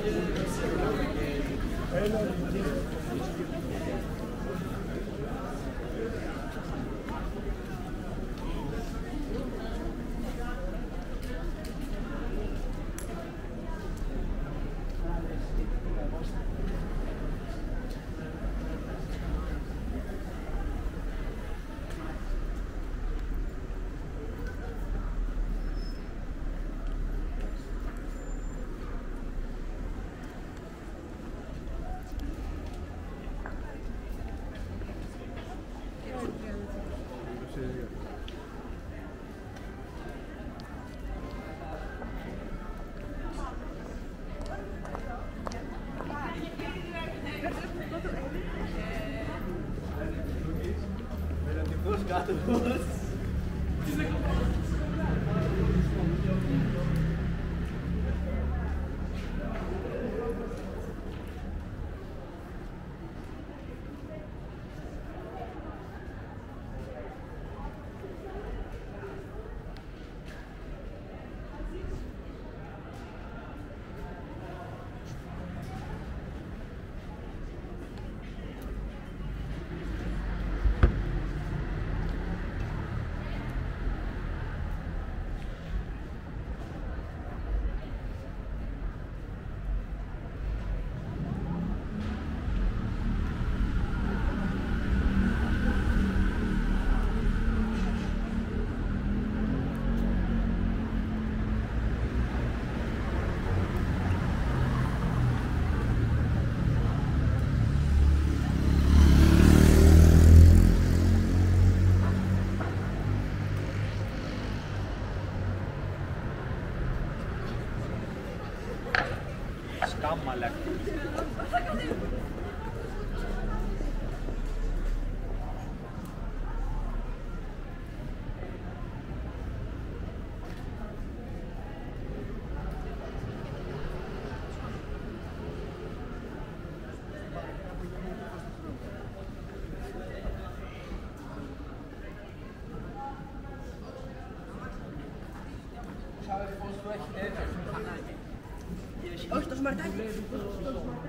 Thank you. Hoş geldiniz. Kamma lähtee. guardar?